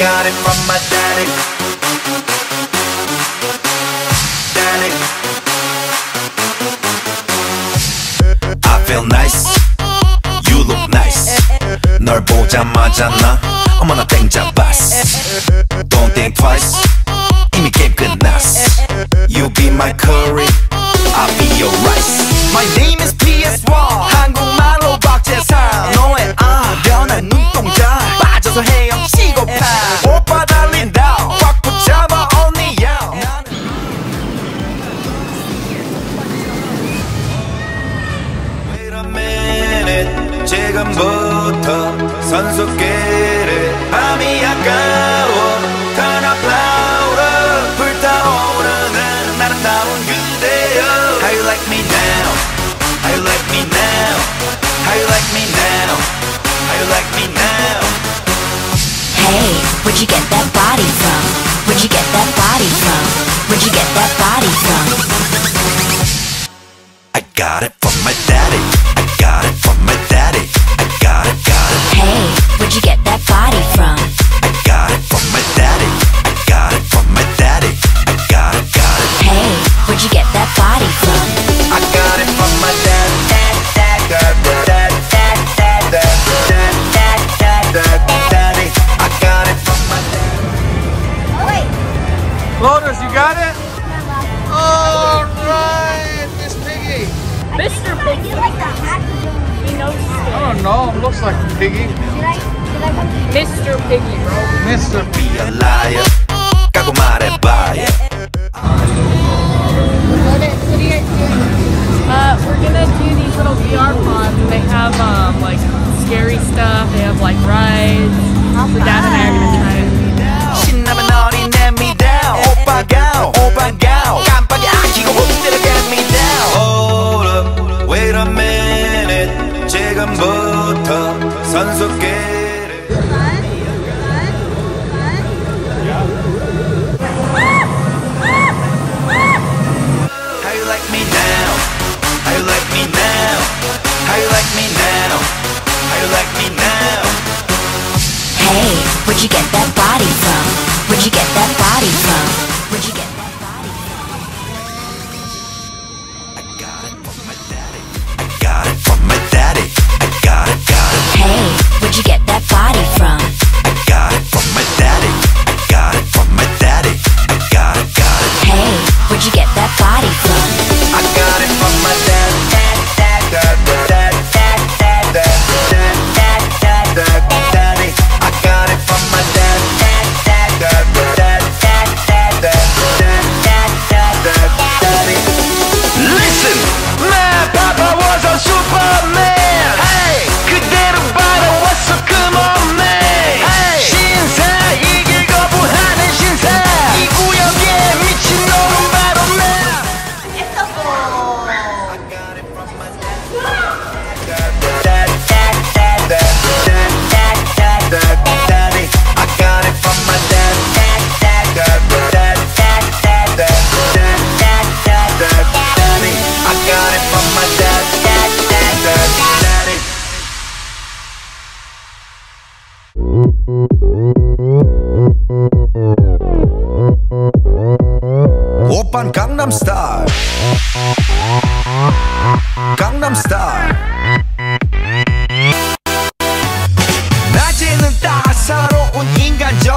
Daddy. Daddy. I feel nice. You look nice. 널 보자마자 나 어머나 땡 잡았어. Don't think twice. 이미 게임 끝났어. You be my curry. minute. 지금부터 선수끼리 밤이 아까워. Turn up louder. 불타오르는 아름다운 그대여. How you like me now? How you like me now? How you like me now? How you like me now? Hey, where'd you get that body from? Where'd you get that body from? Where'd you get that body from? I got it from my daddy. Lotus, you got it? All right, Miss Piggy. Mr. Piggy. He knows I don't know. Looks like Piggy. Mr. Piggy, bro. Mr. Be a liar. 까고 無次元だ。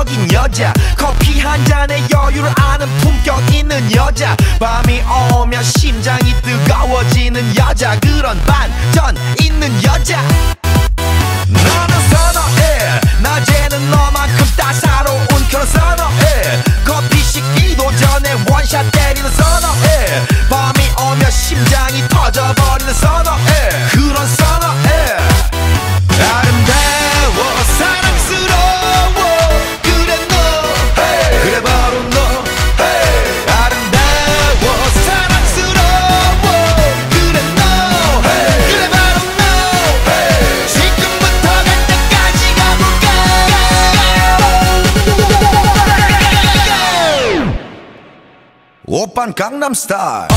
인간적인 여자. 커피 한 잔에 여유를 아는 품격 있는 여자. 밤이 오면 심장이 뜨거워지는 여자. 그런 반전 있는 여자. 너는 선어해. 낮에는 너만 강남스타일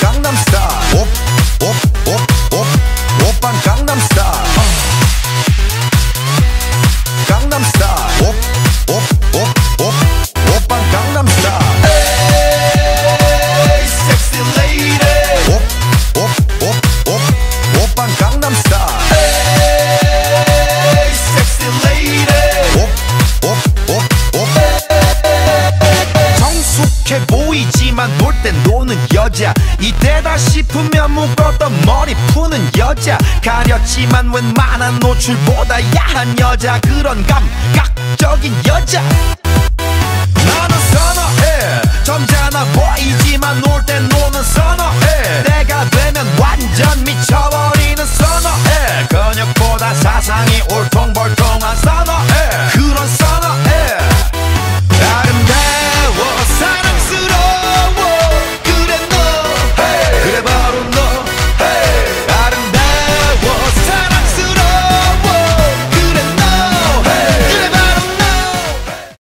강남스타일 옵옵옵옵 오빤 강남스타일 강남스타일 옵 여 아니었지만 웬만한 노출보다 야한 여자 그런 감각적인 여자. 나는 선어해. 점잖아 보이지만 놀 땐 노는 선어해. 내가 되면 완전 미쳐버리는 선어해. 근육보다 사상이 올통벌통